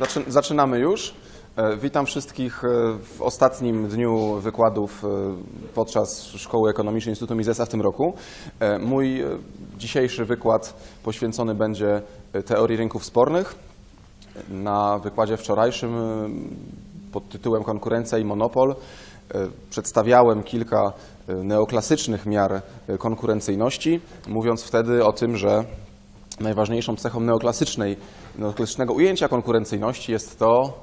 Zaczyn- Zaczynamy już. E, Witam wszystkich e, w ostatnim dniu wykładów e, podczas Szkoły Ekonomicznej Instytutu Misesa w tym roku. Mój dzisiejszy wykład poświęcony będzie teorii rynków spornych. Na wykładzie wczorajszym pod tytułem Konkurencja i monopol przedstawiałem kilka neoklasycznych miar konkurencyjności, mówiąc wtedy o tym, że najważniejszą cechą neoklasycznej, neoklasycznego ujęcia konkurencyjności jest to,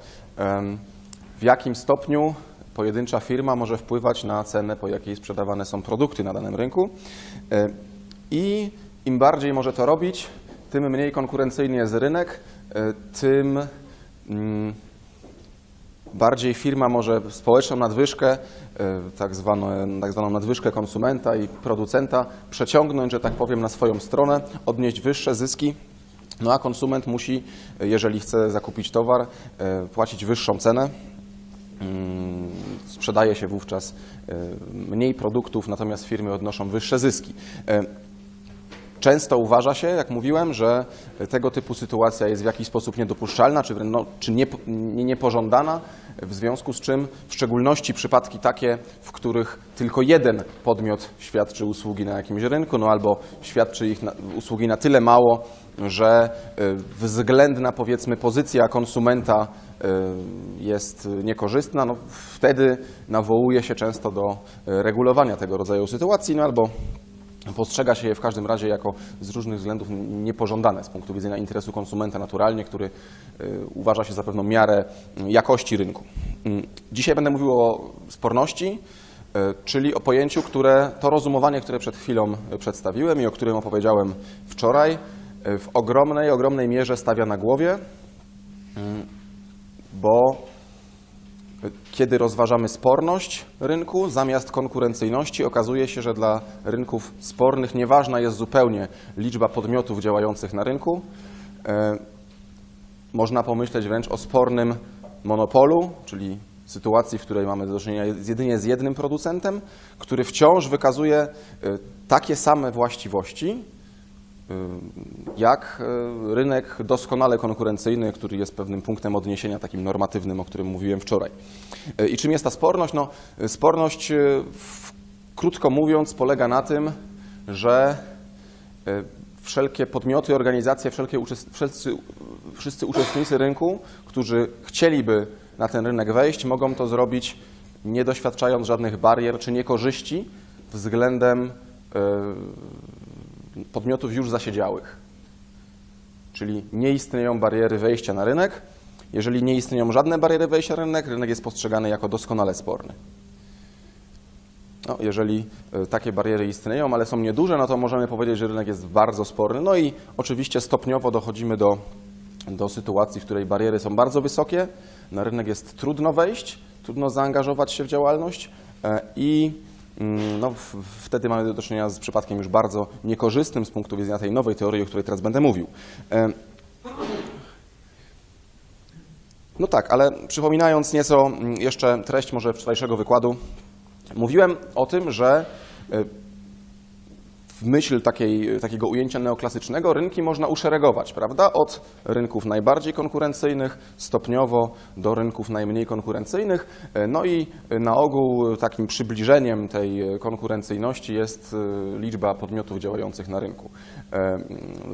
w jakim stopniu pojedyncza firma może wpływać na cenę, po jakiej sprzedawane są produkty na danym rynku. E, I im bardziej może to robić, tym mniej konkurencyjny jest rynek, e, tym mm, bardziej firma może społeczną nadwyżkę, tak zwaną, tak zwaną nadwyżkę konsumenta i producenta przeciągnąć, że tak powiem, na swoją stronę, odnieść wyższe zyski, no a konsument musi, e, jeżeli chce zakupić towar, e, płacić wyższą cenę. Mm, Sprzedaje się wówczas e, mniej produktów, natomiast firmy odnoszą wyższe zyski. Często uważa się, jak mówiłem, że tego typu sytuacja jest w jakiś sposób niedopuszczalna, czy, no, czy nie, nie, niepożądana, w związku z czym w szczególności przypadki takie, w których tylko jeden podmiot świadczy usługi na jakimś rynku, no albo świadczy ich na, usługi na tyle mało, że y, względna powiedzmy pozycja konsumenta y, jest niekorzystna, no wtedy nawołuje się często do y, regulowania tego rodzaju sytuacji, no albo Postrzega się je w każdym razie jako z różnych względów niepożądane z punktu widzenia interesu konsumenta naturalnie, który y, uważa się za pewną miarę y, jakości rynku. Mm, Dzisiaj będę mówił o sporności, y, czyli o pojęciu, które to rozumowanie, które przed chwilą przedstawiłem i o którym opowiedziałem wczoraj, w ogromnej, ogromnej mierze stawia na głowie, bo kiedy rozważamy sporność rynku zamiast konkurencyjności, okazuje się, że dla rynków spornych nieważna jest zupełnie liczba podmiotów działających na rynku. E, Można pomyśleć wręcz o spornym monopolu, czyli sytuacji, w której mamy do czynienia jedynie z jednym producentem, który wciąż wykazuje e, takie same właściwości, jak e, rynek doskonale konkurencyjny, który jest pewnym punktem odniesienia takim normatywnym, o którym mówiłem wczoraj. E, I czym jest ta sporność? No, e, sporność, krótko mówiąc, polega na tym, że wszelkie podmioty, organizacje, wszelkie wszelcy, wszyscy uczestnicy rynku, którzy chcieliby na ten rynek wejść, mogą to zrobić nie doświadczając żadnych barier czy niekorzyści względem podmiotów już zasiedziałych. Czyli nie istnieją bariery wejścia na rynek. Jeżeli nie istnieją żadne bariery wejścia na rynek, rynek jest postrzegany jako doskonale sporny. No, jeżeli e, takie bariery istnieją, ale są nieduże, no to możemy powiedzieć, że rynek jest bardzo sporny. No i oczywiście stopniowo dochodzimy do, do sytuacji, w której bariery są bardzo wysokie, na rynek jest trudno wejść, trudno zaangażować się w działalność e, i no, w- wtedy mamy do czynienia z przypadkiem już bardzo niekorzystnym z punktu widzenia tej nowej teorii, o której teraz będę mówił. No tak, ale przypominając nieco mm, jeszcze treść może wczorajszego wykładu, mówiłem o tym, że e, myśl takiej, takiego ujęcia neoklasycznego rynki można uszeregować, prawda? Od rynków najbardziej konkurencyjnych stopniowo do rynków najmniej konkurencyjnych. No i na ogół takim przybliżeniem tej konkurencyjności jest e, liczba podmiotów działających na rynku. E,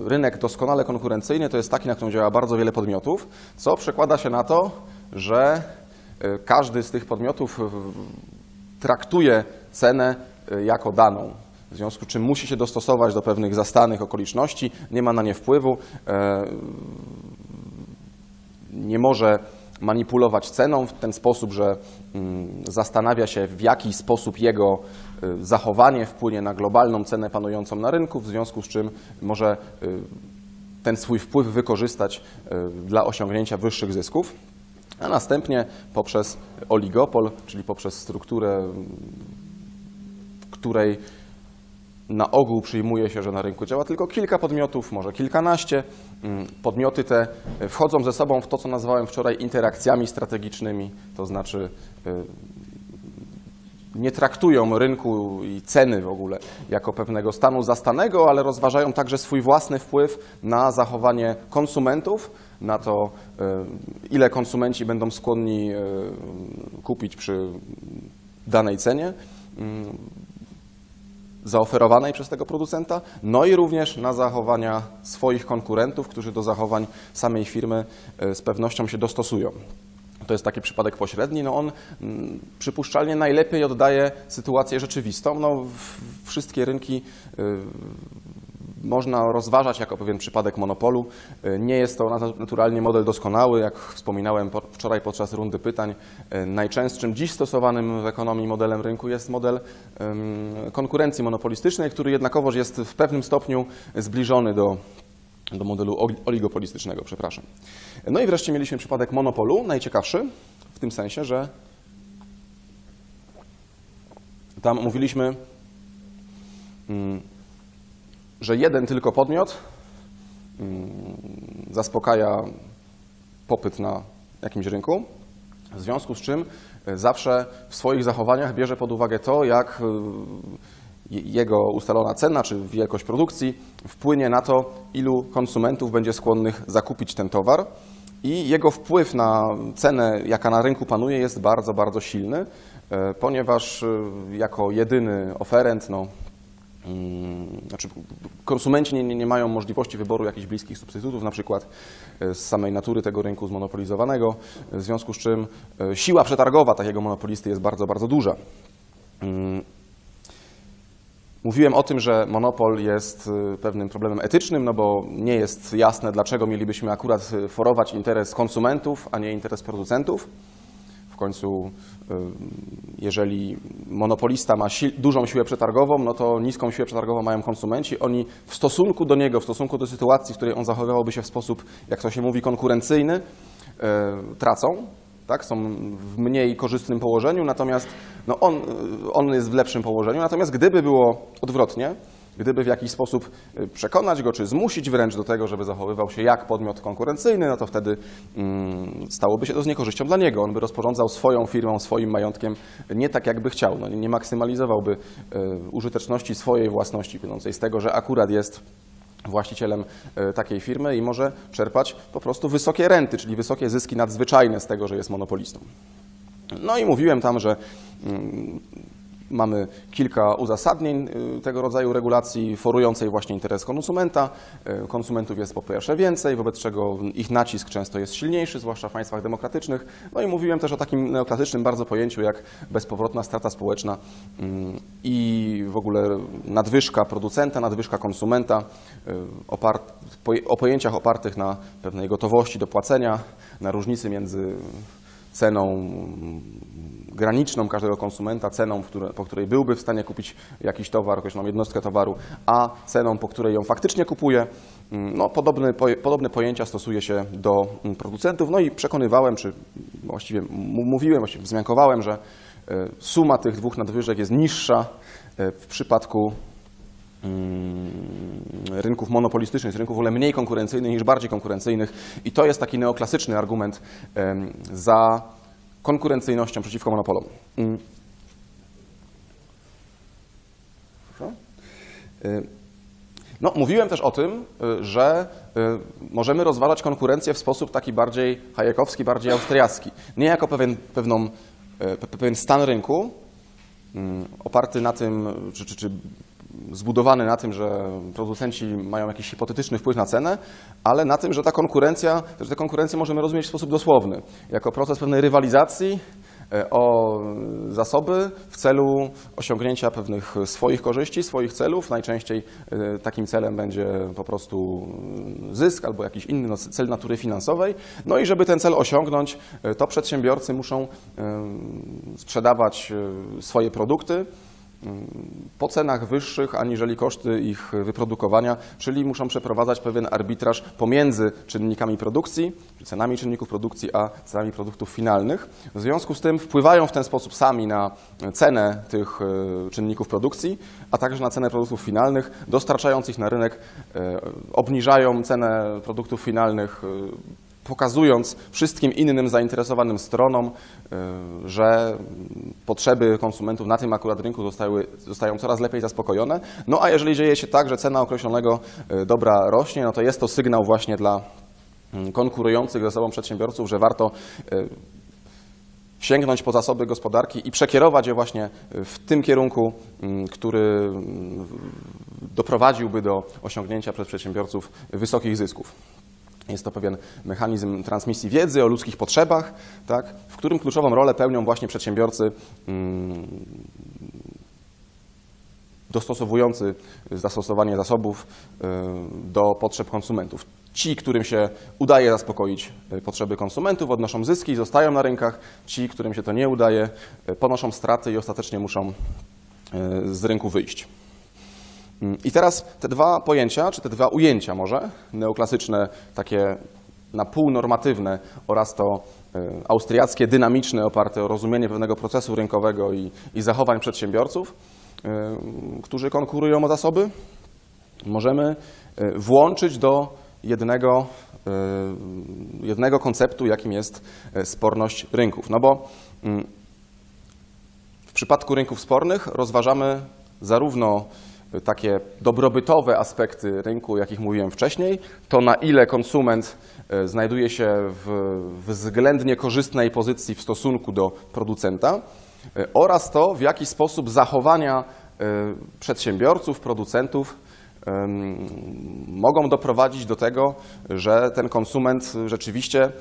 Rynek doskonale konkurencyjny to jest taki, na którym działa bardzo wiele podmiotów, co przekłada się na to, że e, każdy z tych podmiotów traktuje cenę jako daną. W związku z czym musi się dostosować do pewnych zastanych okoliczności, nie ma na nie wpływu, e, nie może manipulować ceną w ten sposób, że mm, zastanawia się, w jaki sposób jego y, zachowanie wpłynie na globalną cenę panującą na rynku, w związku z czym może y, ten swój wpływ wykorzystać dla osiągnięcia wyższych zysków, a następnie poprzez oligopol, czyli poprzez strukturę, w której na ogół przyjmuje się, że na rynku działa tylko kilka podmiotów, może kilkanaście. Mm, Podmioty te wchodzą ze sobą w to, co nazwałem wczoraj interakcjami strategicznymi, to znaczy y, nie traktują rynku i ceny w ogóle jako pewnego stanu zastanego, ale rozważają także swój własny wpływ na zachowanie konsumentów na to, e, ile konsumenci będą skłonni e, kupić przy danej cenie mm, zaoferowanej przez tego producenta, no i również na zachowania swoich konkurentów, którzy do zachowań samej firmy e, z pewnością się dostosują. To jest taki przypadek pośredni. No on mm, przypuszczalnie najlepiej oddaje sytuację rzeczywistą. No, wszystkie rynki y, można rozważać jako pewien przypadek monopolu. Y, Nie jest to nat- naturalnie model doskonały, jak wspominałem po- wczoraj podczas rundy pytań. y, Najczęstszym dziś stosowanym w ekonomii modelem rynku jest model konkurencji monopolistycznej, który jednakowoż jest w pewnym stopniu zbliżony do, do modelu oli- oligopolistycznego, przepraszam. No i wreszcie mieliśmy przypadek monopolu, najciekawszy w tym sensie, że tam mówiliśmy, mm, że jeden tylko podmiot mm, zaspokaja popyt na jakimś rynku, w związku z czym e, zawsze w swoich zachowaniach bierze pod uwagę to, jak e, je- jego ustalona cena czy wielkość produkcji wpłynie na to, ilu konsumentów będzie skłonnych zakupić ten towar. I jego wpływ na cenę, jaka na rynku panuje, jest bardzo, bardzo silny, e, ponieważ jako jedyny oferent, no, Znaczy, konsumenci nie, nie, mają możliwości wyboru jakichś bliskich substytutów, na przykład e, z samej natury tego rynku zmonopolizowanego, w związku z czym e, siła przetargowa takiego monopolisty jest bardzo, bardzo duża. Mm, Mówiłem o tym, że monopol jest y, pewnym problemem etycznym, no bo nie jest jasne, dlaczego mielibyśmy akurat forować interes konsumentów, a nie interes producentów. Końcu, y, jeżeli monopolista ma si dużą siłę przetargową, no to niską siłę przetargową mają konsumenci. Oni w stosunku do niego, w stosunku do sytuacji, w której on zachowywałby się w sposób, jak to się mówi, konkurencyjny, y, tracą. Tak, są w mniej korzystnym położeniu, natomiast no on, on jest w lepszym położeniu. Natomiast gdyby było odwrotnie, gdyby w jakiś sposób y, przekonać go, czy zmusić wręcz do tego, żeby zachowywał się jak podmiot konkurencyjny, no to wtedy mm, stałoby się to z niekorzyścią dla niego. On by rozporządzał swoją firmą, swoim majątkiem nie tak, jakby chciał. No, nie, maksymalizowałby y, użyteczności swojej własności płynącej z tego, że akurat jest właścicielem e, takiej firmy i może czerpać po prostu wysokie renty, czyli wysokie zyski nadzwyczajne z tego, że jest monopolistą. No i mówiłem tam, że mm, mamy kilka uzasadnień y, tego rodzaju regulacji forującej właśnie interes konsumenta. Y, Konsumentów jest po pierwsze więcej, wobec czego ich nacisk często jest silniejszy, zwłaszcza w państwach demokratycznych. No i mówiłem też o takim neoklasycznym bardzo pojęciu jak bezpowrotna strata społeczna mm, i w ogóle nadwyżka producenta, nadwyżka konsumenta, y, o pojęciach opartych na pewnej gotowości do płacenia, na różnicy między ceną graniczną każdego konsumenta, ceną, które, po której byłby w stanie kupić jakiś towar, określoną jednostkę towaru, a ceną, po której ją faktycznie kupuje. Mm, No, podobne, podobne pojęcia stosuje się do mm, producentów. No i przekonywałem, czy właściwie mówiłem, właściwie wzmiankowałem, że e, suma tych dwóch nadwyżek jest niższa e, w przypadku mm, rynków monopolistycznych, rynków w ogóle mniej konkurencyjnych niż bardziej konkurencyjnych. I to jest taki neoklasyczny argument za konkurencyjnością przeciwko monopolom. Mm. Y, No, mówiłem też o tym, y, że y, możemy rozważać konkurencję w sposób taki bardziej hayekowski, bardziej austriacki. Nie jako pewien, pewną, pe- pewien stan rynku, mm, oparty na tym, czy, czy, czy zbudowany na tym, że producenci mają jakiś hipotetyczny wpływ na cenę, ale na tym, że ta konkurencja, że tę konkurencję możemy rozumieć w sposób dosłowny, jako proces pewnej rywalizacji e, o zasoby w celu osiągnięcia pewnych swoich korzyści, swoich celów. Najczęściej e, takim celem będzie po prostu zysk albo jakiś inny cel natury finansowej. No i żeby ten cel osiągnąć, e, to przedsiębiorcy muszą sprzedawać swoje produkty po cenach wyższych aniżeli koszty ich wyprodukowania, czyli muszą przeprowadzać pewien arbitraż pomiędzy czynnikami produkcji, cenami czynników produkcji, a cenami produktów finalnych. W związku z tym wpływają w ten sposób sami na cenę tych e, czynników produkcji, a także na cenę produktów finalnych, dostarczając ich na rynek, e, obniżają cenę produktów finalnych e, pokazując wszystkim innym zainteresowanym stronom, y, że potrzeby konsumentów na tym akurat rynku zostały, zostają coraz lepiej zaspokojone. No a jeżeli dzieje się tak, że cena określonego y, dobra rośnie, no to jest to sygnał właśnie dla mm, konkurujących ze sobą przedsiębiorców, że warto y, sięgnąć po zasoby gospodarki i przekierować je właśnie w tym kierunku, mm, który mm, doprowadziłby do osiągnięcia przez przedsiębiorców wysokich zysków. Jest to pewien mechanizm transmisji wiedzy o ludzkich potrzebach, tak, w którym kluczową rolę pełnią właśnie przedsiębiorcy mm, dostosowujący zastosowanie zasobów y, do potrzeb konsumentów. Ci, którym się udaje zaspokoić y, potrzeby konsumentów, odnoszą zyski i zostają na rynkach. Ci, którym się to nie udaje, y, ponoszą straty i ostatecznie muszą z rynku wyjść. Mm, I teraz te dwa pojęcia, czy te dwa ujęcia może, neoklasyczne, takie na pół normatywne oraz to austriackie, dynamiczne, oparte o rozumienie pewnego procesu rynkowego i, i zachowań przedsiębiorców, którzy konkurują o zasoby, możemy włączyć do jednego, jednego konceptu, jakim jest sporność rynków. No bo mm, w przypadku rynków spornych rozważamy zarówno takie dobrobytowe aspekty rynku, jakich mówiłem wcześniej, to na ile konsument znajduje się w względnie korzystnej pozycji w stosunku do producenta, E, oraz to, w jaki sposób zachowania e, przedsiębiorców, producentów mogą doprowadzić do tego, że ten konsument rzeczywiście,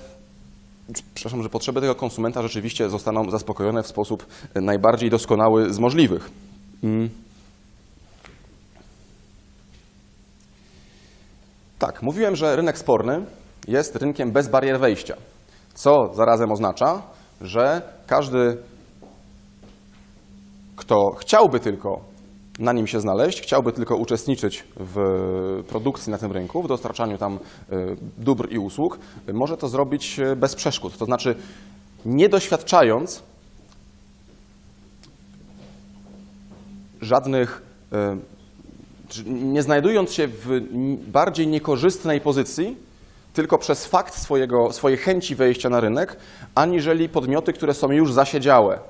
przepraszam, że potrzeby tego konsumenta rzeczywiście zostaną zaspokojone w sposób najbardziej doskonały z możliwych. Tak, mówiłem, że rynek sporny jest rynkiem bez barier wejścia, co zarazem oznacza, że każdy kto chciałby tylko na nim się znaleźć, chciałby tylko uczestniczyć w produkcji na tym rynku, w dostarczaniu tam e, dóbr i usług, może to zrobić e, bez przeszkód. To znaczy, nie doświadczając żadnych, e, nie znajdując się w bardziej niekorzystnej pozycji, tylko przez fakt swojego, swojej chęci wejścia na rynek, aniżeli podmioty, które są już zasiedziałe.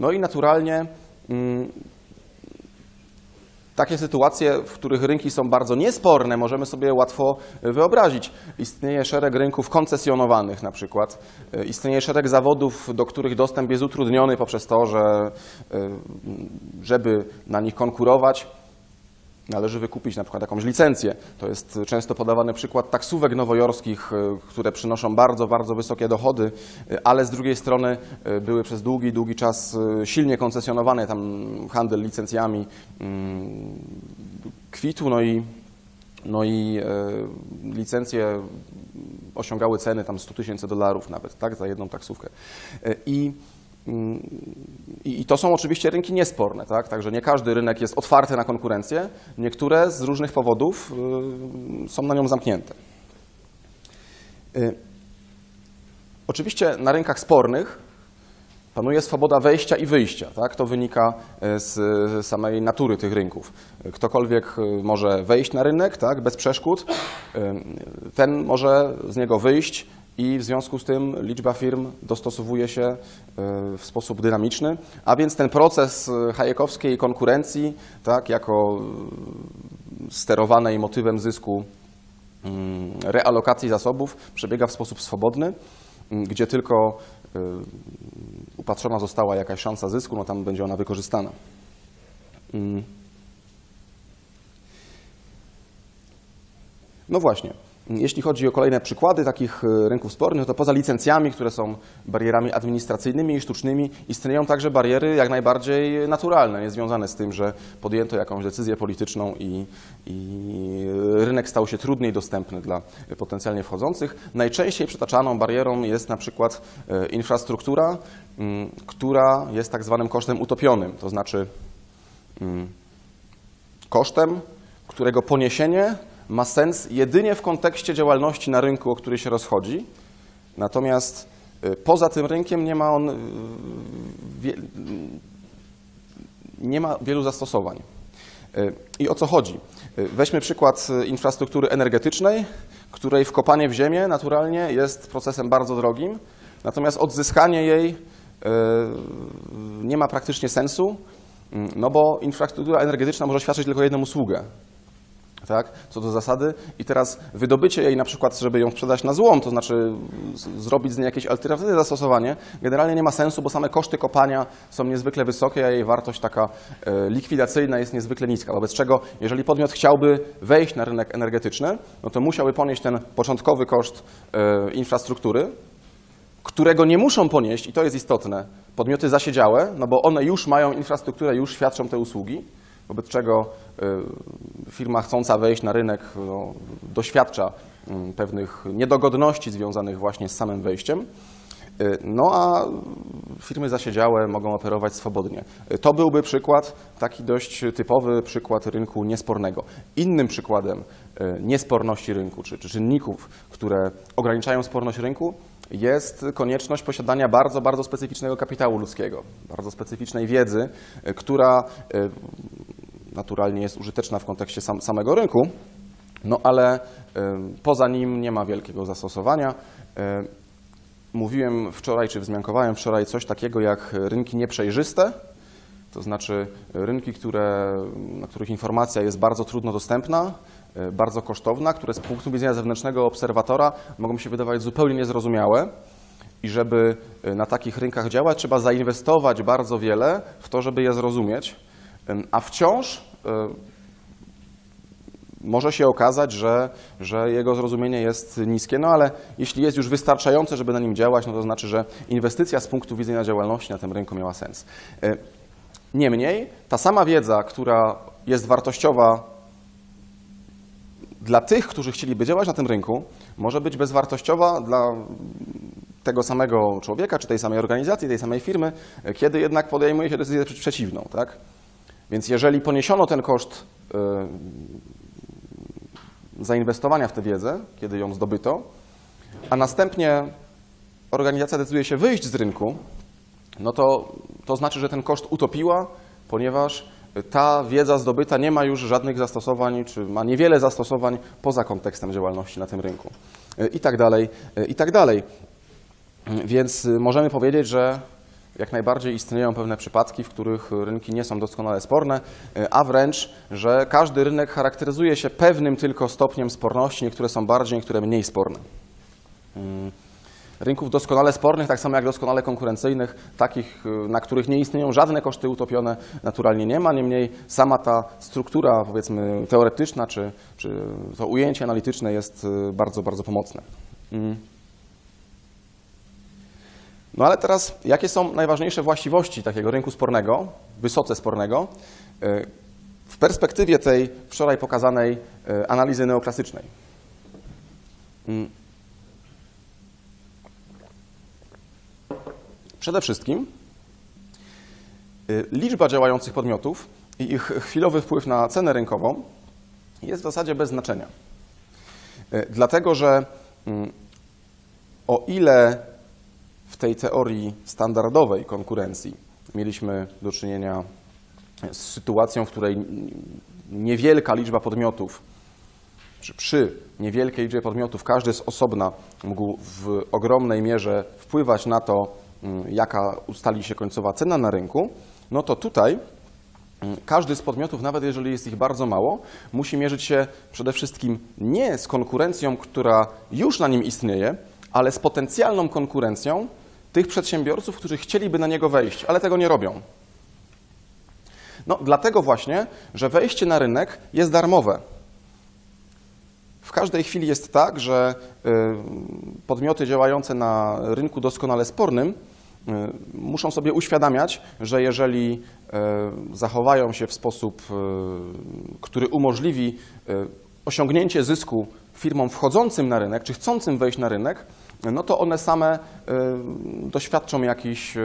No i naturalnie Mm, takie sytuacje, w których rynki są bardzo niesporne, możemy sobie łatwo wyobrazić. Istnieje szereg rynków koncesjonowanych na przykład. Istnieje szereg zawodów, do których dostęp jest utrudniony poprzez to, że y, żeby na nich konkurować, należy wykupić na przykład jakąś licencję. To jest często podawany przykład taksówek nowojorskich, e, które przynoszą bardzo, bardzo wysokie dochody, e, ale z drugiej strony e, były przez długi, długi czas silnie koncesjonowane, tam handel licencjami mm, kwitł, no i, no i licencje osiągały ceny tam 100 tysięcy dolarów nawet, tak, za jedną taksówkę. I i to są oczywiście rynki niesporne, tak? także nie każdy rynek jest otwarty na konkurencję, niektóre z różnych powodów y, są na nią zamknięte. Y, oczywiście na rynkach spornych panuje swoboda wejścia i wyjścia. Tak? To wynika y, z samej natury tych rynków. Ktokolwiek może wejść na rynek tak, bez przeszkód, ten może z niego wyjść i w związku z tym liczba firm dostosowuje się e, w sposób dynamiczny, a więc ten proces e, hajekowskiej konkurencji, tak, jako e, sterowanej motywem zysku mm, realokacji zasobów przebiega w sposób swobodny, gdzie tylko upatrzona została jakaś szansa zysku, no tam będzie ona wykorzystana. Mm. No właśnie. Jeśli chodzi o kolejne przykłady takich e, rynków spornych, to poza licencjami, które są barierami administracyjnymi i sztucznymi, istnieją także bariery jak najbardziej naturalne, niezwiązane z tym, że podjęto jakąś decyzję polityczną i, i rynek stał się trudniej dostępny dla potencjalnie wchodzących. Najczęściej przytaczaną barierą jest na przykład e, infrastruktura, która jest tak zwanym kosztem utopionym, to znaczy kosztem, którego poniesienie ma sens jedynie w kontekście działalności na rynku, o który się rozchodzi. Natomiast y, poza tym rynkiem nie ma on y, nie ma wielu zastosowań. Y, I o co chodzi? Weźmy przykład infrastruktury energetycznej, której wkopanie w ziemię naturalnie jest procesem bardzo drogim, natomiast odzyskanie jej nie ma praktycznie sensu, no bo infrastruktura energetyczna może świadczyć tylko jedną usługę, tak, co do zasady. I teraz wydobycie jej na przykład, żeby ją sprzedać na złom, to znaczy zrobić z niej jakieś alternatywne zastosowanie, generalnie nie ma sensu, bo same koszty kopania są niezwykle wysokie, a jej wartość taka e, likwidacyjna jest niezwykle niska, wobec czego jeżeli podmiot chciałby wejść na rynek energetyczny, no to musiałby ponieść ten początkowy koszt e, infrastruktury, którego nie muszą ponieść, i to jest istotne, podmioty zasiedziałe, no bo one już mają infrastrukturę, już świadczą te usługi, wobec czego y, firma chcąca wejść na rynek no, doświadcza mm, pewnych niedogodności związanych właśnie z samym wejściem. Y, No a firmy zasiedziałe mogą operować swobodnie. Y, To byłby przykład, taki dość typowy przykład rynku niespornego. Innym przykładem niesporności rynku, czy, czy czynników, które ograniczają sporność rynku, jest konieczność posiadania bardzo, bardzo specyficznego kapitału ludzkiego, bardzo specyficznej wiedzy, która naturalnie jest użyteczna w kontekście sam, samego rynku, no ale poza nim nie ma wielkiego zastosowania. Mówiłem wczoraj, czy wzmiankowałem wczoraj coś takiego jak rynki nieprzejrzyste, to znaczy rynki, które, na których informacja jest bardzo trudno dostępna, y, bardzo kosztowna, które z punktu widzenia zewnętrznego obserwatora mogą się wydawać zupełnie niezrozumiałe. I żeby y, na takich rynkach działać, trzeba zainwestować bardzo wiele w to, żeby je zrozumieć, a wciąż y, może się okazać, że, że jego zrozumienie jest niskie, no ale jeśli jest już wystarczające, żeby na nim działać, no to znaczy, że inwestycja z punktu widzenia działalności na tym rynku miała sens. Y, Niemniej ta sama wiedza, która jest wartościowa dla tych, którzy chcieliby działać na tym rynku, może być bezwartościowa dla tego samego człowieka, czy tej samej organizacji, tej samej firmy, kiedy jednak podejmuje się decyzję przeciwną. Tak? Więc jeżeli poniesiono ten koszt y, zainwestowania w tę wiedzę, kiedy ją zdobyto, a następnie organizacja decyduje się wyjść z rynku, no to, to znaczy, że ten koszt utopiła, ponieważ ta wiedza zdobyta nie ma już żadnych zastosowań, czy ma niewiele zastosowań poza kontekstem działalności na tym rynku. Y, I tak dalej, y, i tak dalej. Więc możemy powiedzieć, że jak najbardziej istnieją pewne przypadki, w których rynki nie są doskonale sporne, a wręcz, że każdy rynek charakteryzuje się pewnym tylko stopniem sporności, niektóre są bardziej, niektóre mniej sporne. Mm. Rynków doskonale spornych, tak samo jak doskonale konkurencyjnych, takich, y, na których nie istnieją żadne koszty utopione, naturalnie nie ma. Niemniej sama ta struktura, powiedzmy, teoretyczna, czy, czy to ujęcie analityczne jest y, bardzo, bardzo pomocne. No ale teraz, jakie są najważniejsze właściwości takiego rynku spornego, wysoce spornego, y, w perspektywie tej wczoraj pokazanej y, analizy neoklasycznej? Mm. Przede wszystkim y, liczba działających podmiotów i ich chwilowy wpływ na cenę rynkową jest w zasadzie bez znaczenia. Dlatego, że mm, o ile w tej teorii standardowej konkurencji. Mieliśmy do czynienia z sytuacją, w której niewielka liczba podmiotów, czy przy niewielkiej liczbie podmiotów każdy z osobna mógł w ogromnej mierze wpływać na to, mm, jaka ustali się końcowa cena na rynku, no to tutaj mm, każdy z podmiotów, nawet jeżeli jest ich bardzo mało, musi mierzyć się przede wszystkim nie z konkurencją, która już na nim istnieje, ale z potencjalną konkurencją tych przedsiębiorców, którzy chcieliby na niego wejść, ale tego nie robią. No, dlatego właśnie, że wejście na rynek jest darmowe. W każdej chwili jest tak, że y, podmioty działające na rynku doskonale spornym y, muszą sobie uświadamiać, że jeżeli y, zachowają się w sposób, który umożliwi osiągnięcie zysku firmom wchodzącym na rynek, czy chcącym wejść na rynek, no to one same y, doświadczą jakichś y,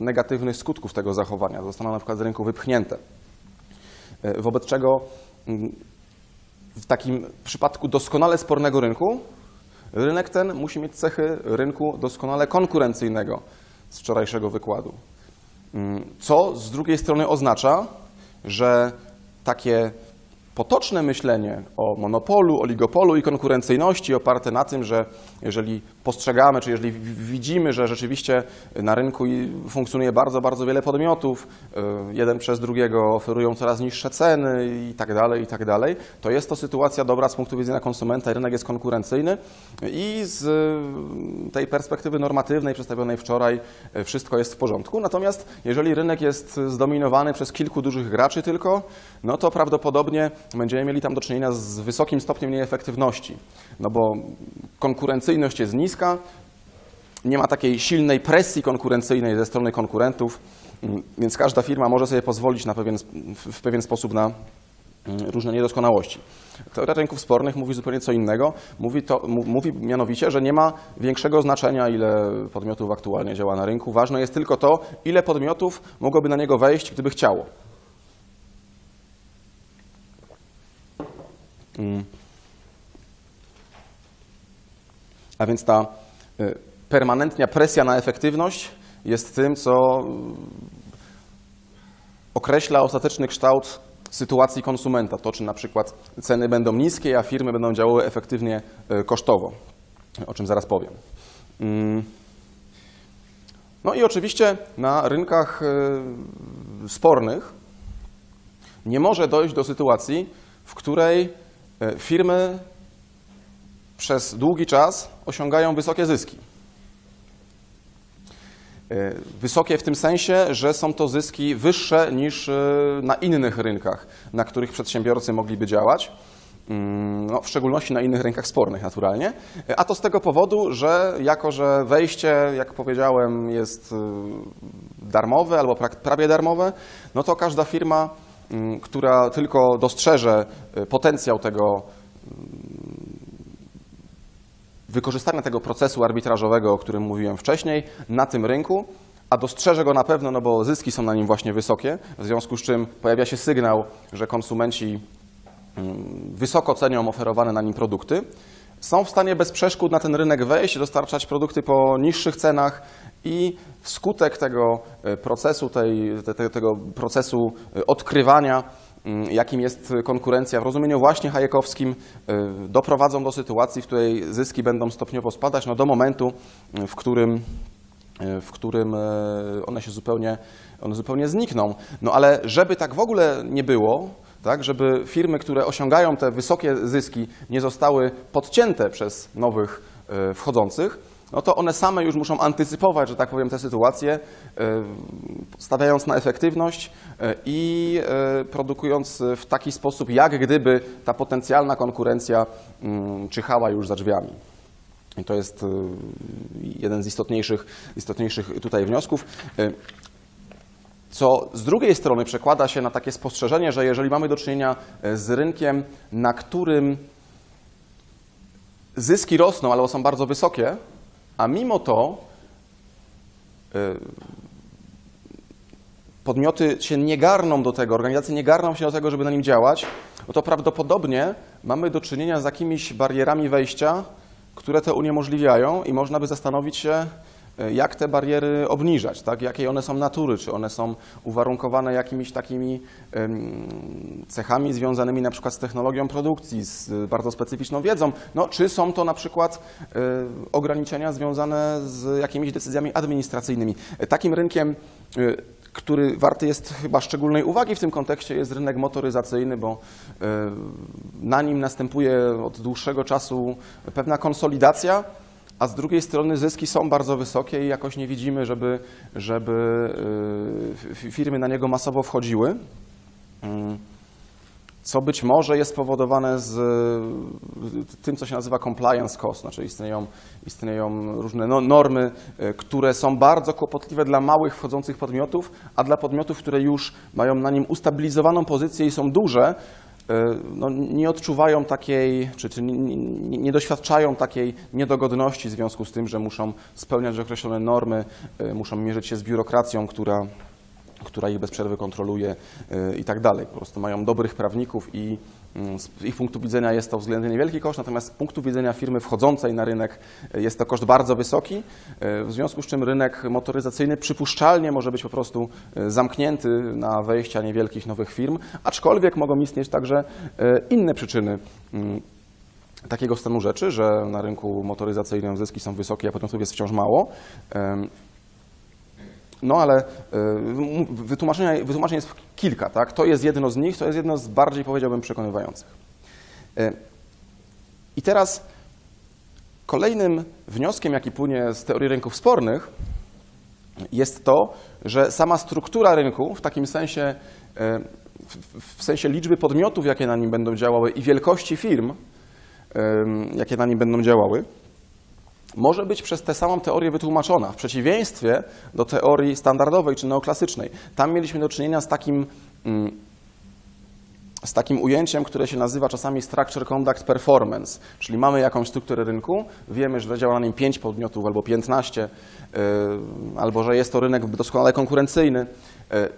negatywnych skutków tego zachowania, zostaną na przykład z rynku wypchnięte. Y, Wobec czego mm, w takim przypadku doskonale spornego rynku, rynek ten musi mieć cechy rynku doskonale konkurencyjnego z wczorajszego wykładu. Mm, Co z drugiej strony oznacza, że takie potoczne myślenie o monopolu, oligopolu i konkurencyjności oparte na tym, że jeżeli postrzegamy, czy jeżeli widzimy, że rzeczywiście na rynku funkcjonuje bardzo, bardzo wiele podmiotów, y, jeden przez drugiego oferują coraz niższe ceny i tak dalej, i tak dalej, to jest to sytuacja dobra z punktu widzenia konsumenta rynek jest konkurencyjny i z tej perspektywy normatywnej przedstawionej wczoraj y, wszystko jest w porządku. Natomiast jeżeli rynek jest zdominowany przez kilku dużych graczy tylko, no to prawdopodobnie będziemy mieli tam do czynienia z wysokim stopniem nieefektywności, no bo konkurencyjność jest niska, nie ma takiej silnej presji konkurencyjnej ze strony konkurentów, mm, więc każda firma może sobie pozwolić na pewien, w pewien sposób na mm, różne niedoskonałości. Teoria rynków spornych mówi zupełnie co innego. Mówi, to, mówi mianowicie, że nie ma większego znaczenia, ile podmiotów aktualnie działa na rynku. Ważne jest tylko to, ile podmiotów mogłoby na niego wejść, gdyby chciało. A więc ta y, permanentnia presja na efektywność jest tym, co określa ostateczny kształt sytuacji konsumenta. To, czy na przykład ceny będą niskie, a firmy będą działały efektywnie y, kosztowo, o czym zaraz powiem. Mm. No i oczywiście na rynkach y, spornych nie może dojść do sytuacji, w której firmy przez długi czas osiągają wysokie zyski. E, wysokie w tym sensie, że są to zyski wyższe niż e, na innych rynkach, na których przedsiębiorcy mogliby działać. Mm, no, w szczególności na innych rynkach spornych, naturalnie. A to z tego powodu, że jako, że wejście, jak powiedziałem, jest darmowe albo prawie darmowe, no to każda firma która tylko dostrzeże y, potencjał tego mm, wykorzystania tego procesu arbitrażowego, o którym mówiłem wcześniej, na tym rynku, a dostrzeże go na pewno, no bo zyski są na nim właśnie wysokie, w związku z czym pojawia się sygnał, że konsumenci mm, wysoko cenią oferowane na nim produkty, są w stanie bez przeszkód na ten rynek wejść, dostarczać produkty po niższych cenach i wskutek tego e, procesu, tej, te, tego procesu e, odkrywania, mm, jakim jest konkurencja w rozumieniu właśnie hajekowskim, e, doprowadzą do sytuacji, w której zyski będą stopniowo spadać, no do momentu, w którym, w którym one się zupełnie, one zupełnie znikną. No ale żeby tak w ogóle nie było, tak, żeby firmy, które osiągają te wysokie zyski, nie zostały podcięte przez nowych wchodzących, no to one same już muszą antycypować, że tak powiem, tę sytuację, e, stawiając na efektywność e, i e, produkując w taki sposób, jak gdyby ta potencjalna konkurencja mm, czyhała już za drzwiami. I to jest jeden z istotniejszych, istotniejszych tutaj wniosków. Co z drugiej strony przekłada się na takie spostrzeżenie, że jeżeli mamy do czynienia z rynkiem, na którym zyski rosną, ale są bardzo wysokie, a mimo to y, podmioty się nie garną do tego, organizacje nie garną się do tego, żeby na nim działać, no to prawdopodobnie mamy do czynienia z jakimiś barierami wejścia, które to uniemożliwiają i można by zastanowić się, jak te bariery obniżać, tak? jakiej one są natury, czy one są uwarunkowane jakimiś takimi cechami związanymi na przykład z technologią produkcji, z bardzo specyficzną wiedzą, no, czy są to na przykład e, ograniczenia związane z jakimiś decyzjami administracyjnymi. E, takim rynkiem który warty jest chyba szczególnej uwagi w tym kontekście, jest rynek motoryzacyjny, bo na nim następuje od dłuższego czasu pewna konsolidacja a z drugiej strony zyski są bardzo wysokie i jakoś nie widzimy, żeby, żeby y, firmy na niego masowo wchodziły. Mm. Co być może jest spowodowane z tym, co się nazywa compliance cost, znaczy istnieją, istnieją różne no, normy, y, które są bardzo kłopotliwe dla małych wchodzących podmiotów, a dla podmiotów, które już mają na nim ustabilizowaną pozycję i są duże, no, nie odczuwają takiej, czy, czy nie, nie, doświadczają takiej niedogodności w związku z tym, że muszą spełniać określone normy, e, muszą mierzyć się z biurokracją, która, która ich bez przerwy kontroluje y, i tak dalej. Po prostu mają dobrych prawników i z ich punktu widzenia jest to względnie niewielki koszt, natomiast z punktu widzenia firmy wchodzącej na rynek y, jest to koszt bardzo wysoki, y, w związku z czym rynek motoryzacyjny przypuszczalnie może być po prostu y, zamknięty na wejścia niewielkich nowych firm, aczkolwiek mogą istnieć także inne przyczyny mm, takiego stanu rzeczy, że na rynku motoryzacyjnym zyski są wysokie, a podmiotów jest wciąż mało. No ale y, wytłumaczenia, wytłumaczeń jest kilka, tak? To jest jedno z nich, to jest jedno z bardziej, powiedziałbym, przekonywających. Y, I teraz kolejnym wnioskiem, jaki płynie z teorii rynków spornych, jest to, że sama struktura rynku w takim sensie, y, w- sensie liczby podmiotów, jakie na nim będą działały i wielkości firm, jakie na nim będą działały, może być przez tę samą teorię wytłumaczona, w przeciwieństwie do teorii standardowej czy neoklasycznej. Tam mieliśmy do czynienia z takim, mm, z takim ujęciem, które się nazywa czasami structure conduct performance, czyli mamy jakąś strukturę rynku, wiemy, że działa na nim 5 podmiotów albo 15, yy, albo że jest to rynek doskonale konkurencyjny. Yy,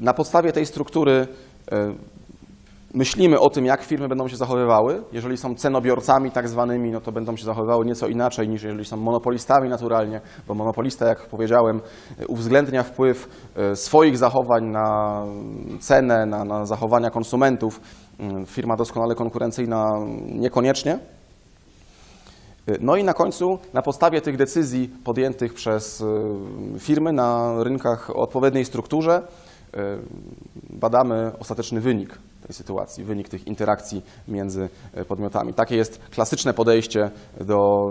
Na podstawie tej struktury yy, myślimy o tym, jak firmy będą się zachowywały. Jeżeli są cenobiorcami tak zwanymi, no to będą się zachowywały nieco inaczej niż jeżeli są monopolistami naturalnie, bo monopolista, jak powiedziałem, uwzględnia wpływ e, swoich zachowań na cenę, na, na zachowania konsumentów. Mm, Firma doskonale konkurencyjna niekoniecznie. No i na końcu, na podstawie tych decyzji podjętych przez firmy na rynkach o odpowiedniej strukturze, badamy ostateczny wynik tej sytuacji, wynik tych interakcji między y, podmiotami. Takie jest klasyczne podejście do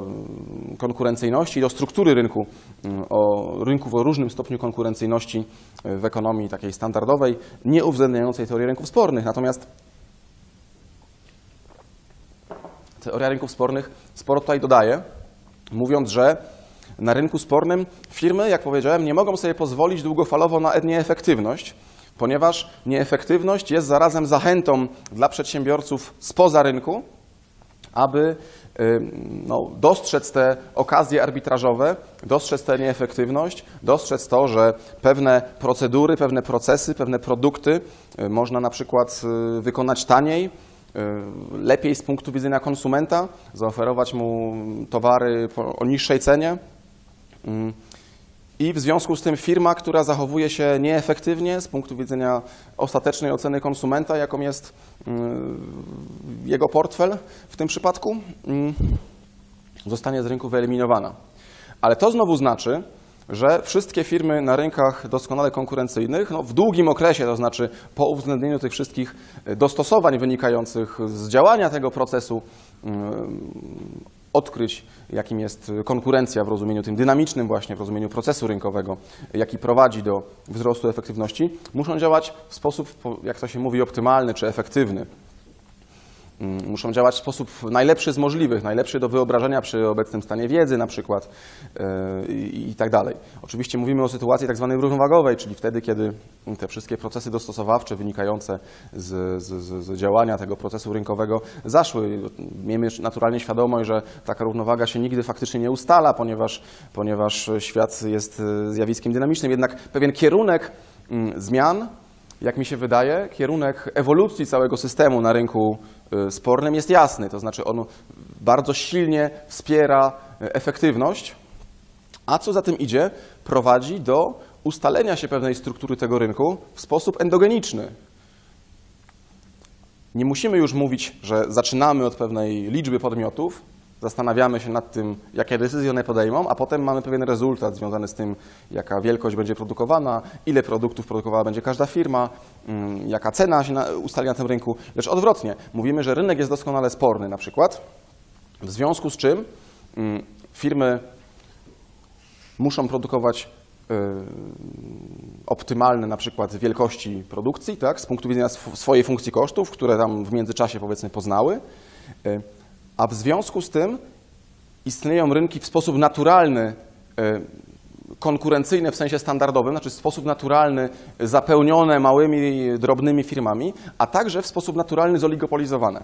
y, konkurencyjności do struktury rynku, y, o rynków o różnym stopniu konkurencyjności y, w ekonomii takiej standardowej, nie uwzględniającej teorii rynków spornych. Natomiast teoria rynków spornych sporo tutaj dodaje, mówiąc, że na rynku spornym firmy, jak powiedziałem, nie mogą sobie pozwolić długofalowo na nieefektywność, ponieważ nieefektywność jest zarazem zachętą dla przedsiębiorców spoza rynku, aby y, no, dostrzec te okazje arbitrażowe, dostrzec tę nieefektywność, dostrzec to, że pewne procedury, pewne procesy, pewne produkty y, można na przykład y, wykonać taniej, lepiej z punktu widzenia konsumenta, zaoferować mu towary o niższej cenie. Mm. I w związku z tym firma, która zachowuje się nieefektywnie z punktu widzenia ostatecznej oceny konsumenta, jaką jest mm, jego portfel w tym przypadku, mm, zostanie z rynku wyeliminowana. Ale to znowu znaczy, że wszystkie firmy na rynkach doskonale konkurencyjnych no, w długim okresie, to znaczy po uwzględnieniu tych wszystkich dostosowań wynikających z działania tego procesu, odkryć, jakim jest konkurencja w rozumieniu tym dynamicznym właśnie, w rozumieniu procesu rynkowego, jaki prowadzi do wzrostu efektywności, muszą działać w sposób, jak to się mówi, optymalny czy efektywny. Mm, Muszą działać w sposób najlepszy z możliwych, najlepszy do wyobrażenia przy obecnym stanie wiedzy na przykład yy, i, tak dalej. Oczywiście mówimy o sytuacji tak zwanej równowagowej, czyli wtedy, kiedy te wszystkie procesy dostosowawcze wynikające z, z, z, działania tego procesu rynkowego zaszły. Miejmy naturalnie świadomość, że taka równowaga się nigdy faktycznie nie ustala, ponieważ, ponieważ świat jest y, zjawiskiem dynamicznym, jednak pewien kierunek mm, zmian jak mi się wydaje, kierunek ewolucji całego systemu na rynku y, spornym jest jasny. To znaczy on bardzo silnie wspiera y, efektywność, a co za tym idzie, prowadzi do ustalenia się pewnej struktury tego rynku w sposób endogeniczny. Nie musimy już mówić, że zaczynamy od pewnej liczby podmiotów, zastanawiamy się nad tym, jakie decyzje one podejmą, a potem mamy pewien rezultat związany z tym, jaka wielkość będzie produkowana, ile produktów produkowała będzie każda firma, mm, jaka cena się ustali na tym rynku. Lecz odwrotnie, mówimy, że rynek jest doskonale sporny na przykład, w związku z czym mm, firmy muszą produkować y, optymalne na przykład wielkości produkcji, tak, z punktu widzenia sw- swojej funkcji kosztów, które tam w międzyczasie powiedzmy poznały, y, a w związku z tym istnieją rynki w sposób naturalny, y, konkurencyjne w sensie standardowym, znaczy w sposób naturalny zapełnione małymi, drobnymi firmami, a także w sposób naturalny zoligopolizowane.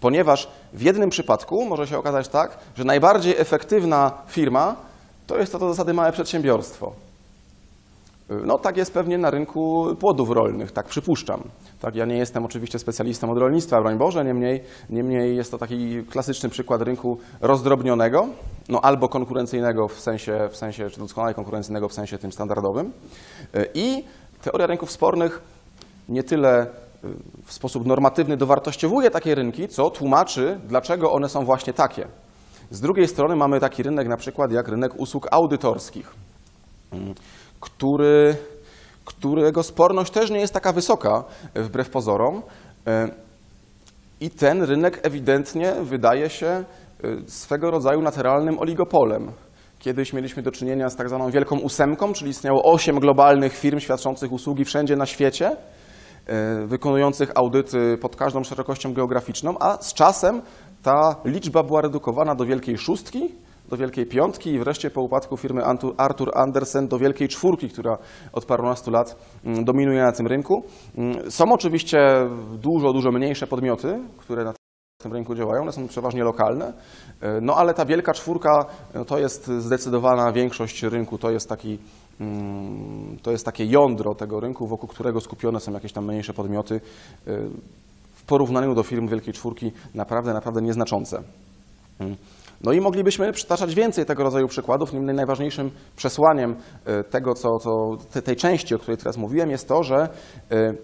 Ponieważ w jednym przypadku może się okazać tak, że najbardziej efektywna firma to jest to do zasady małe przedsiębiorstwo. No tak jest pewnie na rynku płodów rolnych, tak przypuszczam. Tak, ja nie jestem oczywiście specjalistą od rolnictwa, broń Boże, niemniej, niemniej jest to taki klasyczny przykład rynku rozdrobnionego, no albo konkurencyjnego w sensie, w sensie, czy doskonale konkurencyjnego w sensie tym standardowym. I teoria rynków spornych nie tyle w sposób normatywny dowartościowuje takie rynki, co tłumaczy, dlaczego one są właśnie takie. Z drugiej strony mamy taki rynek na przykład jak rynek usług audytorskich, który, którego sporność też nie jest taka wysoka, wbrew pozorom. I ten rynek ewidentnie wydaje się swego rodzaju naturalnym oligopolem. Kiedyś mieliśmy do czynienia z tak zwaną wielką ósemką, czyli istniało osiem globalnych firm świadczących usługi wszędzie na świecie, wykonujących audyty pod każdą szerokością geograficzną, a z czasem ta liczba była redukowana do wielkiej szóstki, do wielkiej piątki i wreszcie po upadku firmy Arthur Andersen do wielkiej czwórki, która od parunastu lat mm, dominuje na tym rynku. Mm, są oczywiście dużo, dużo mniejsze podmioty, które na tym rynku działają, one są przeważnie lokalne, e, no ale ta wielka czwórka no, to jest zdecydowana większość rynku, to jest taki mm, to jest takie jądro tego rynku, wokół którego skupione są jakieś tam mniejsze podmioty e, w porównaniu do firm Wielkiej Czwórki naprawdę, naprawdę nieznaczące. No i moglibyśmy przytaczać więcej tego rodzaju przykładów. Niemniej najważniejszym przesłaniem e, tego, co, co, tej części, o której teraz mówiłem, jest to, że e,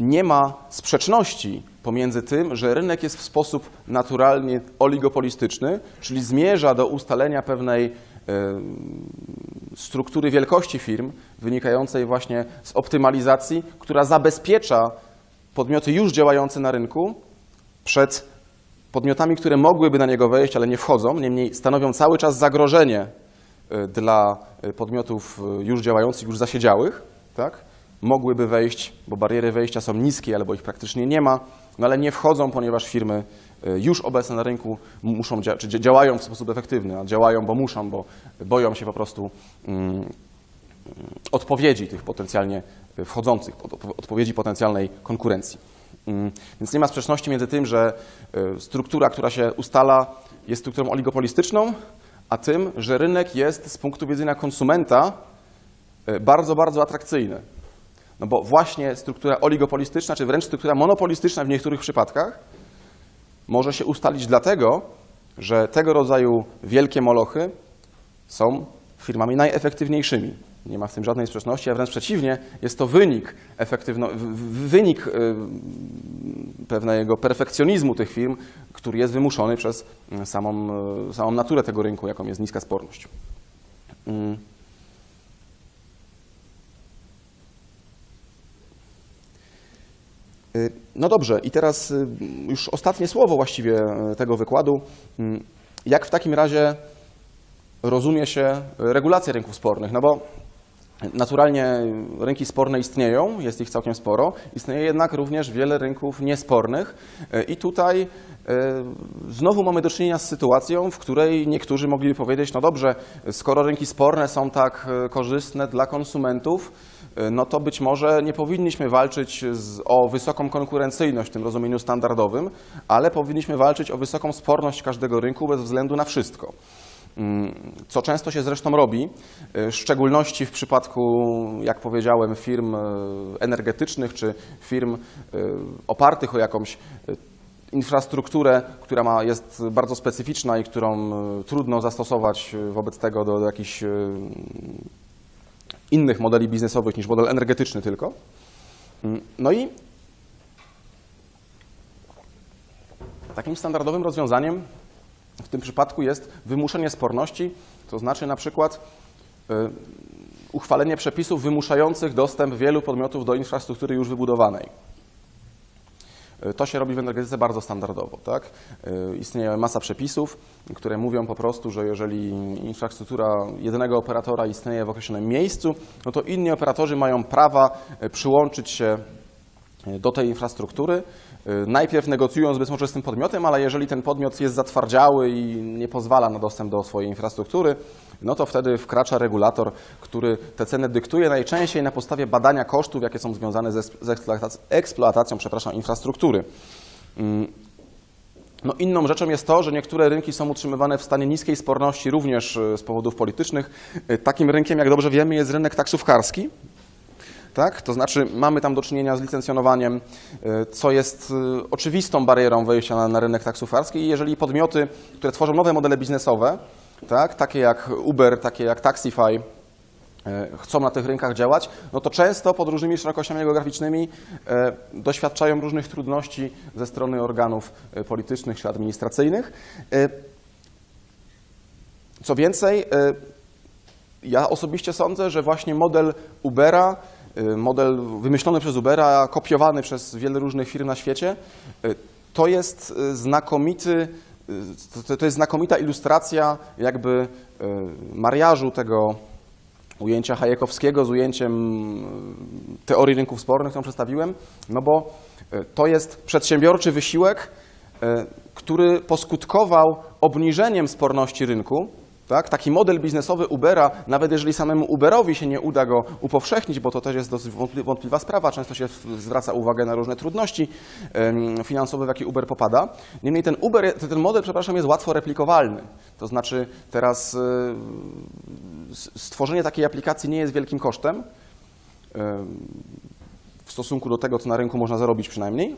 nie ma sprzeczności pomiędzy tym, że rynek jest w sposób naturalnie oligopolistyczny, czyli zmierza do ustalenia pewnej e, struktury wielkości firm wynikającej właśnie z optymalizacji, która zabezpiecza podmioty już działające na rynku przed podmiotami, które mogłyby na niego wejść, ale nie wchodzą, niemniej stanowią cały czas zagrożenie y, dla y, podmiotów y, już działających, już zasiedziałych, tak? mogłyby wejść, bo bariery wejścia są niskie, albo ich praktycznie nie ma, no ale nie wchodzą, ponieważ firmy już obecne na rynku muszą, czy działają w sposób efektywny, a działają, bo muszą, bo boją się po prostu mm, odpowiedzi tych potencjalnie wchodzących, odpowiedzi potencjalnej konkurencji. Mm, więc nie ma sprzeczności między tym, że e, struktura, która się ustala, jest strukturą oligopolistyczną, a tym, że rynek jest z punktu widzenia konsumenta e, bardzo, bardzo atrakcyjny. No bo właśnie struktura oligopolistyczna, czy wręcz struktura monopolistyczna w niektórych przypadkach może się ustalić dlatego, że tego rodzaju wielkie molochy są firmami najefektywniejszymi. Nie ma w tym żadnej sprzeczności, a wręcz przeciwnie, jest to wynik, efektywno, wynik y, pewnego perfekcjonizmu tych firm, który jest wymuszony przez y, samą, y, samą naturę tego rynku, jaką jest niska sporność. Mm. No dobrze, i teraz już ostatnie słowo właściwie tego wykładu. Mm. Jak w takim razie rozumie się regulację rynków spornych? No bo Naturalnie rynki sporne istnieją, jest ich całkiem sporo. Istnieje jednak również wiele rynków niespornych e, i tutaj e, znowu mamy do czynienia z sytuacją, w której niektórzy mogliby powiedzieć, no dobrze, skoro rynki sporne są tak e, korzystne dla konsumentów, no to być może nie powinniśmy walczyć z, o wysoką konkurencyjność w tym rozumieniu standardowym, ale powinniśmy walczyć o wysoką sporność każdego rynku bez względu na wszystko. Mm, co często się zresztą robi, y, w szczególności w przypadku, jak powiedziałem, firm y, energetycznych czy firm y, opartych o jakąś infrastrukturę, która ma, jest bardzo specyficzna i którą trudno zastosować wobec tego do, do jakichś innych modeli biznesowych niż model energetyczny tylko. Mm, no i takim standardowym rozwiązaniem w tym przypadku jest wymuszenie sporności, to znaczy na przykład y, uchwalenie przepisów wymuszających dostęp wielu podmiotów do infrastruktury już wybudowanej. Y, to się robi w energetyce bardzo standardowo. Tak? Y, istnieje masa przepisów, które mówią po prostu, że jeżeli infrastruktura jednego operatora istnieje w określonym miejscu, no to inni operatorzy mają prawa przyłączyć się do tej infrastruktury, najpierw negocjując być może z tym podmiotem, ale jeżeli ten podmiot jest zatwardziały i nie pozwala na dostęp do swojej infrastruktury, no to wtedy wkracza regulator, który te ceny dyktuje najczęściej na podstawie badania kosztów, jakie są związane ze, z eksploatacją, przepraszam, infrastruktury. Mm. No inną rzeczą jest to, że niektóre rynki są utrzymywane w stanie niskiej sporności również e, z powodów politycznych. E, Takim rynkiem, jak dobrze wiemy, jest rynek taksówkarski. Tak? To znaczy mamy tam do czynienia z licencjonowaniem, e, co jest e, oczywistą barierą wejścia na, na rynek taksówkarski i jeżeli podmioty, które tworzą nowe modele biznesowe, tak? takie jak Uber, takie jak Taxify, e, chcą na tych rynkach działać, no to często pod różnymi szerokościami geograficznymi doświadczają różnych trudności ze strony organów politycznych czy administracyjnych. Co więcej, ja osobiście sądzę, że właśnie model Ubera, model wymyślony przez Ubera, kopiowany przez wiele różnych firm na świecie, y, to jest y, znakomity, y, to- to jest znakomita ilustracja jakby y, mariażu tego ujęcia Hayekowskiego z ujęciem y, teorii rynków spornych, którą przedstawiłem, no bo y, to jest przedsiębiorczy wysiłek, y, który poskutkował obniżeniem sporności rynku. Tak? Taki model biznesowy Ubera, nawet jeżeli samemu Uberowi się nie uda go upowszechnić, bo to też jest wątpli- wątpliwa sprawa, często się zwraca uwagę na różne trudności finansowe, w jakie Uber popada. Niemniej ten, Uber, ten model, przepraszam, jest łatwo replikowalny. To znaczy teraz s- stworzenie takiej aplikacji nie jest wielkim kosztem em, w stosunku do tego, co na rynku można zarobić przynajmniej.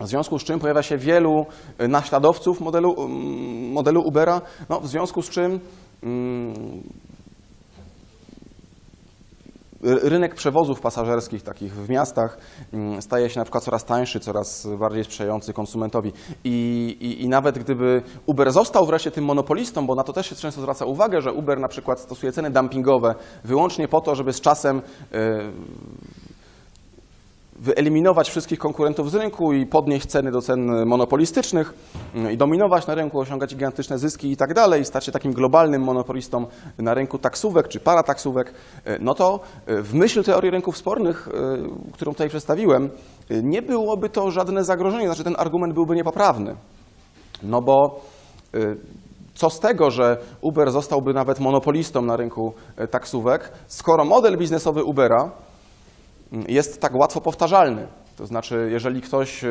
W związku z czym pojawia się wielu y, naśladowców modelu, mm, modelu Ubera, no, w związku z czym mm, ry- rynek przewozów pasażerskich takich w miastach mm, staje się na przykład coraz tańszy, coraz bardziej sprzyjający konsumentowi. I, i, I nawet gdyby Uber został wreszcie tym monopolistą, bo na to też się często zwraca uwagę, że Uber na przykład stosuje ceny dumpingowe wyłącznie po to, żeby z czasem y, wyeliminować wszystkich konkurentów z rynku i podnieść ceny do cen monopolistycznych mm, i dominować na rynku, osiągać gigantyczne zyski i tak dalej, stać się takim globalnym monopolistą na rynku taksówek czy parataksówek, e, no to e, w myśl teorii rynków spornych, e, którą tutaj przedstawiłem, nie byłoby to żadne zagrożenie, znaczy ten argument byłby niepoprawny. No bo co z tego, że Uber zostałby nawet monopolistą na rynku taksówek, skoro model biznesowy Ubera jest tak łatwo powtarzalny. To znaczy, jeżeli ktoś e,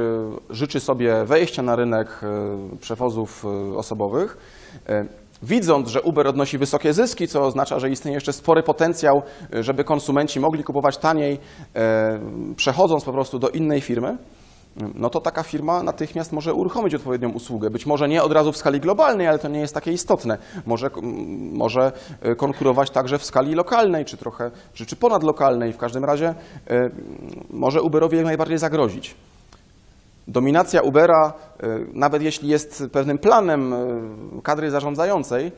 życzy sobie wejścia na rynek e, przewozów e, osobowych, widząc, że Uber odnosi wysokie zyski, co oznacza, że istnieje jeszcze spory potencjał, żeby konsumenci mogli kupować taniej, przechodząc po prostu do innej firmy, no to taka firma natychmiast może uruchomić odpowiednią usługę. Być może nie od razu w skali globalnej, ale to nie jest takie istotne. Może, może e, konkurować także w skali lokalnej, czy trochę, czy, czy ponadlokalnej. W każdym razie e, może Uberowi jak najbardziej zagrozić. Dominacja Ubera, e, nawet jeśli jest pewnym planem kadry zarządzającej,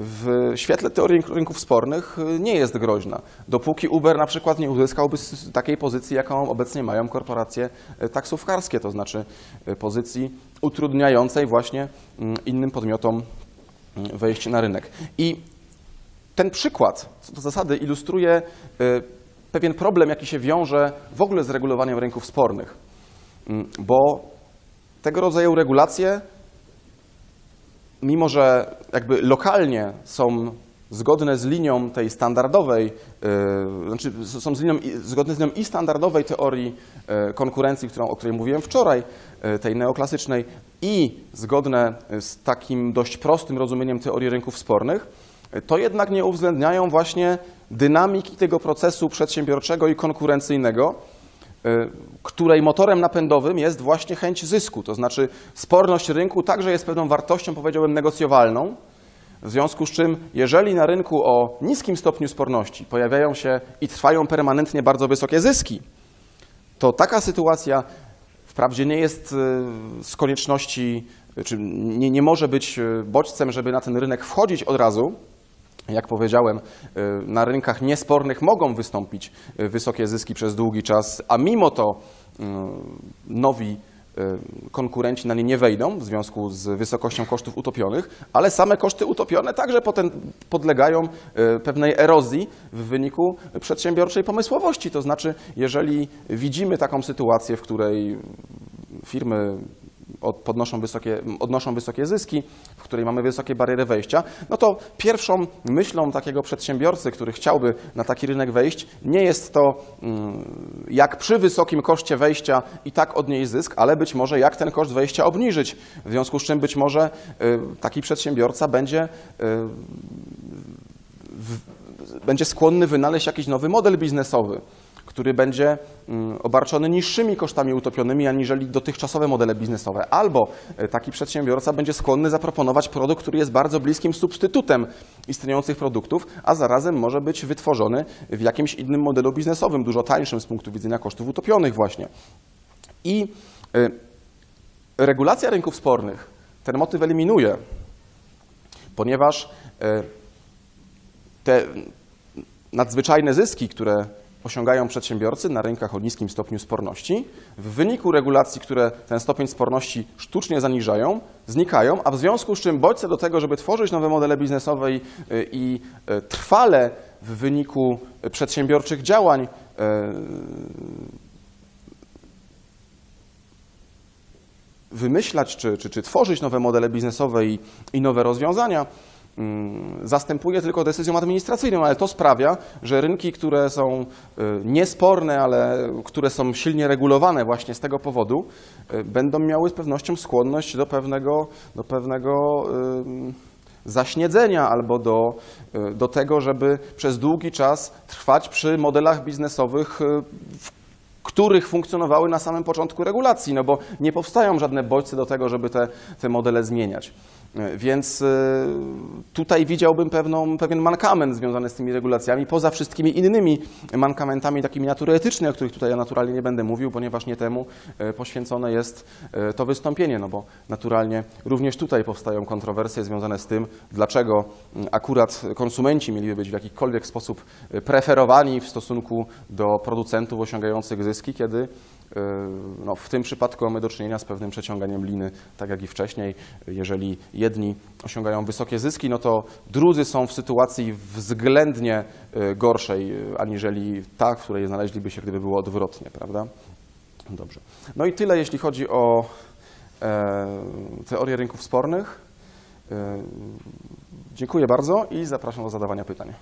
w świetle teorii rynków spornych e, nie jest groźna. Dopóki Uber na przykład nie uzyskałby takiej pozycji, jaką obecnie mają korporacje e, taksówkarskie, to znaczy e, pozycji utrudniającej właśnie mm, innym podmiotom mm, wejście na rynek. I ten przykład, co do zasady, ilustruje pewien problem, jaki się wiąże w ogóle z regulowaniem rynków spornych. Mm, Bo tego rodzaju regulacje, mimo że jakby lokalnie są zgodne z linią tej standardowej, e, znaczy są z linią, zgodne z linią i standardowej teorii e, konkurencji, którą, o której mówiłem wczoraj, e, tej neoklasycznej, i zgodne z takim dość prostym rozumieniem teorii rynków spornych, e, to jednak nie uwzględniają właśnie dynamiki tego procesu przedsiębiorczego i konkurencyjnego, y, której motorem napędowym jest właśnie chęć zysku. To znaczy sporność rynku także jest pewną wartością, powiedziałbym, negocjowalną. W związku z czym, jeżeli na rynku o niskim stopniu sporności pojawiają się i trwają permanentnie bardzo wysokie zyski, to taka sytuacja wprawdzie nie jest y, z konieczności, y, czy nie, nie może być y, bodźcem, żeby na ten rynek wchodzić od razu. Jak powiedziałem, y, na rynkach niespornych mogą wystąpić y, wysokie zyski przez długi czas, a mimo to y, nowi konkurenci na nie nie wejdą w związku z wysokością kosztów utopionych, ale same koszty utopione także podlegają pewnej erozji w wyniku przedsiębiorczej pomysłowości. To znaczy, jeżeli widzimy taką sytuację, w której firmy od- podnoszą wysokie, odnoszą wysokie zyski, w której mamy wysokie bariery wejścia, no to pierwszą myślą takiego przedsiębiorcy, który chciałby na taki rynek wejść, nie jest to mm, jak przy wysokim koszcie wejścia i tak odnieść zysk, ale być może jak ten koszt wejścia obniżyć. W związku z czym być może y, taki przedsiębiorca będzie y, będzie skłonny wynaleźć jakiś nowy model biznesowy, który będzie mm, obarczony niższymi kosztami utopionymi aniżeli dotychczasowe modele biznesowe. Albo e, taki przedsiębiorca będzie skłonny zaproponować produkt, który jest bardzo bliskim substytutem istniejących produktów, a zarazem może być wytworzony w jakimś innym modelu biznesowym, dużo tańszym z punktu widzenia kosztów utopionych właśnie. I y, regulacja rynków spornych ten motyw eliminuje, ponieważ y, te nadzwyczajne zyski, które osiągają przedsiębiorcy na rynkach o niskim stopniu sporności, w wyniku regulacji, które ten stopień sporności sztucznie zaniżają, znikają, a w związku z czym bodźce do tego, żeby tworzyć nowe modele biznesowe i, i e, trwale w wyniku przedsiębiorczych działań e, wymyślać czy, czy, czy tworzyć nowe modele biznesowe i, i nowe rozwiązania, zastępuje tylko decyzją administracyjną, ale to sprawia, że rynki, które są y, niesporne, ale które są silnie regulowane właśnie z tego powodu, y, będą miały z pewnością skłonność do pewnego, do pewnego ym, zaśniedzenia albo do, y, do tego, żeby przez długi czas trwać przy modelach biznesowych, y, w których funkcjonowały na samym początku regulacji, no bo nie powstają żadne bodźce do tego, żeby te, te modele zmieniać. Więc e, tutaj widziałbym pewną, pewien mankament związany z tymi regulacjami, poza wszystkimi innymi mankamentami takimi natury etycznej, o których tutaj ja naturalnie nie będę mówił, ponieważ nie temu e, poświęcone jest e, to wystąpienie, no bo naturalnie również tutaj powstają kontrowersje związane z tym, dlaczego m, akurat konsumenci mieliby być w jakikolwiek sposób preferowani w stosunku do producentów osiągających zyski, kiedy no, w tym przypadku mamy do czynienia z pewnym przeciąganiem liny, tak jak i wcześniej. Jeżeli jedni osiągają wysokie zyski, no to drudzy są w sytuacji względnie e, gorszej, e, aniżeli ta, w której znaleźliby się, gdyby było odwrotnie, prawda? Dobrze. No i tyle, jeśli chodzi o e, teorię rynków spornych. E, dziękuję bardzo i zapraszam do zadawania pytań.